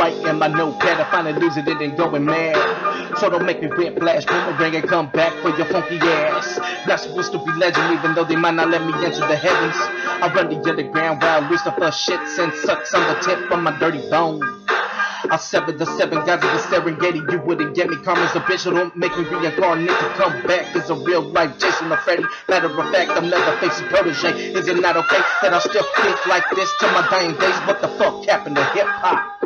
my notepad, I finally losing it and going mad. So don't make me whiplash, boomerang and come back for your funky ass. Not supposed to be legend, even though they might not let me enter the heavens. I run the underground while Lucifer shits and sucks on the tip of my dirty bone. I severed the seven gods of the Serengeti. You wouldn't get me. Karma's a bitch, so don't make me reincarnate to come back as a real life Jason or Freddy. Matter of fact, I'm never facing protege. Is it not okay that I still think like this to my dying days? What the fuck happened to hip hop?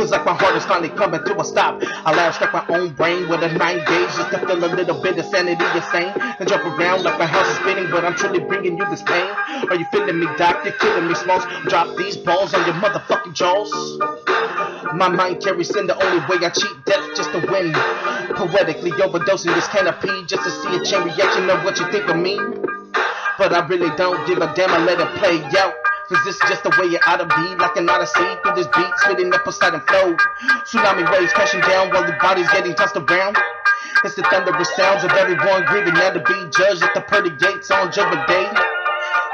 Feels like my heart is finally coming to a stop. I last struck my own brain with a nine gauge just to feel a little bit of sanity insane. And jump around like my house is spinning, but I'm truly bringing you this pain. Are you feeling me, doc? You're killing me, Smalls. Drop these balls on your motherfucking jaws. My mind carries in the only way I cheat death just to win. Poetically overdosing this canopy just to see a chain reaction of what you think of me. But I really don't give a damn, I let it play out. Cause this is just the way it ought to be, like an odyssey through this beat, spitting up Poseidon flow. Tsunami waves crashing down while the body's getting tossed around. It's the thunderous sounds of everyone grieving now to be judged at the pearly gates on Judgment Day.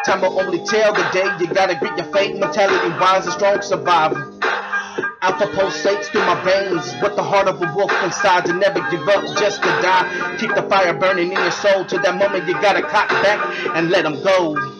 Time will only tell the day you gotta greet your fate. Mentality wise, a strong survivor. Alpha pulsates through my veins with the heart of a wolf inside to never give up just to die. Keep the fire burning in your soul till that moment you gotta cock back and let them go.